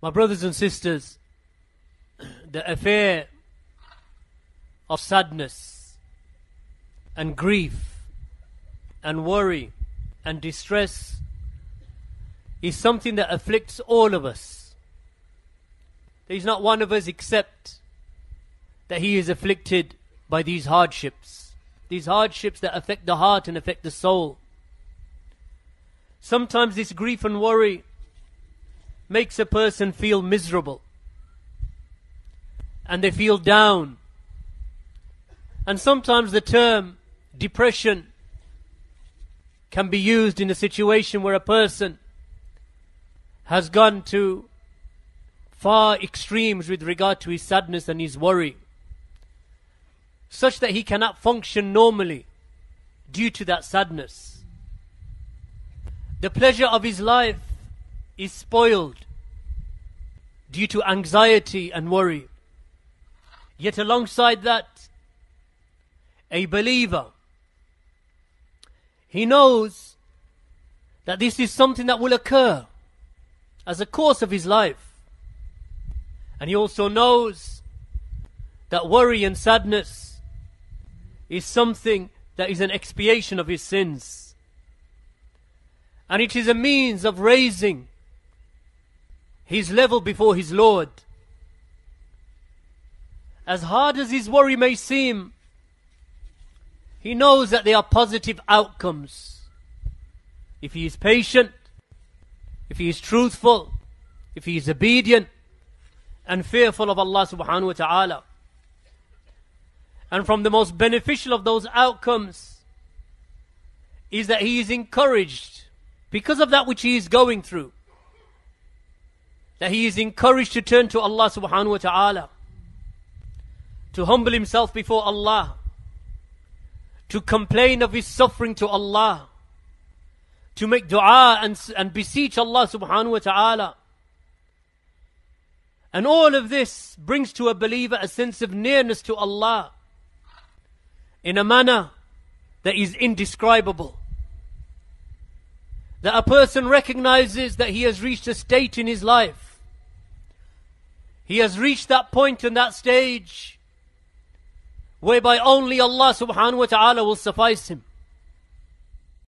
My brothers and sisters, the affair of sadness and grief and worry and distress is something that afflicts all of us. There is not one of us except that he is afflicted by these hardships. These hardships that affect the heart and affect the soul. Sometimes this grief and worry makes a person feel miserable. And they feel down. And sometimes the term depression can be used in a situation where a person has gone to far extremes with regard to his sadness and his worry, such that he cannot function normally due to that sadness. The pleasure of his life is spoiled due to anxiety and worry. Yet alongside that, a believer, he knows that this is something that will occur as a course of his life. And he also knows that worry and sadness is something that is an expiation of his sins. And it is a means of raising his level before his Lord. As hard as his worry may seem, he knows that there are positive outcomes. If he is patient, if he is truthful, if he is obedient and fearful of Allah subhanahu wa ta'ala. And from the most beneficial of those outcomes is that he is encouraged because of that which he is going through. That he is encouraged to turn to Allah subhanahu wa ta'ala. To humble himself before Allah. To complain of his suffering to Allah to make dua and, and beseech Allah subhanahu wa ta'ala. And all of this brings to a believer a sense of nearness to Allah in a manner that is indescribable. That a person recognizes that he has reached a state in his life. He has reached that point and that stage whereby only Allah subhanahu wa ta'ala will suffice him.